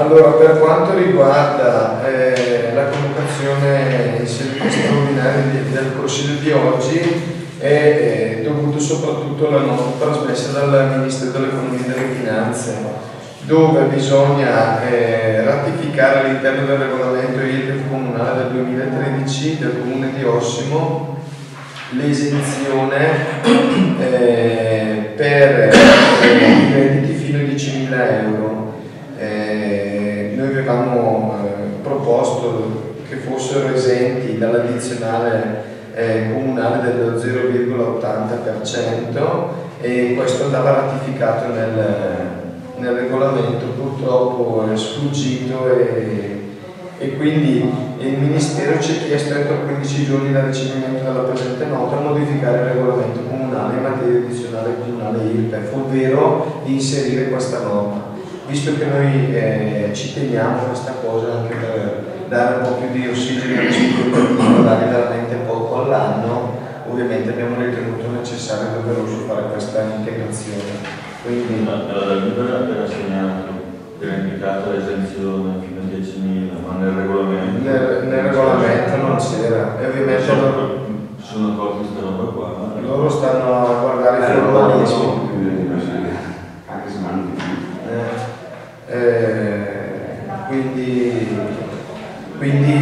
Allora, per quanto riguarda eh, la convocazione in sede straordinaria del Consiglio di oggi, è eh, dovuto soprattutto alla nota trasmessa dal Ministro dell'Economia e delle Finanze, dove bisogna eh, ratificare all'interno del regolamento IRPEF comunale del 2013 del Comune di Ossimo l'esenzione eh, per i crediti fino a 10.000 euro. Noi avevamo eh, proposto che fossero esenti dall'addizionale eh, comunale dello 0,80% e questo andava ratificato nel, nel regolamento, purtroppo è sfuggito e e quindi il Ministero ci ha chiesto entro 15 giorni dal ricevimento della presente nota a modificare il regolamento comunale in materia addizionale comunale IRPEF, ovvero di inserire questa norma. Visto che noi eh, ci teniamo a questa cosa anche per dare un po' più di ossigeno alle scuole, dare veramente poco all'anno, ovviamente abbiamo ritenuto necessario e doveroso fare questa integrazione. Quindi, la, la delibera era segnato era indicata l'esenzione fino a 10.000, ma nel regolamento... Nel, nel regolamento non c'era, e ovviamente... Sono, sono accorti questa roba qua. Loro stanno a guardare i formalismi. Anche se non Eh, eh, quindi, quindi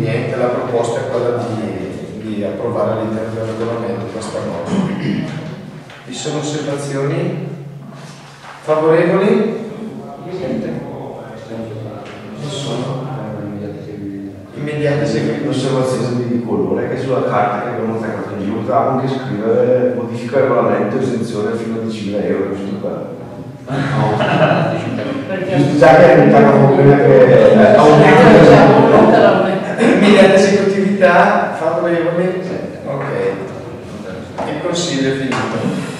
niente, la proposta è quella di, di approvare all'interno del regolamento questa norma. Vi sono osservazioni? Favorevoli? Nessuno. Immediate seguito. L'osservazione di colore che sulla carta che abbiamo attaccato in giro trovavo che scrivere modifica il regolamento esenzione fino a 10.000 euro, giusto già che inventavamo prima che aumenta Immediata esecutività, favorevoli? Ok. Il consiglio è finito.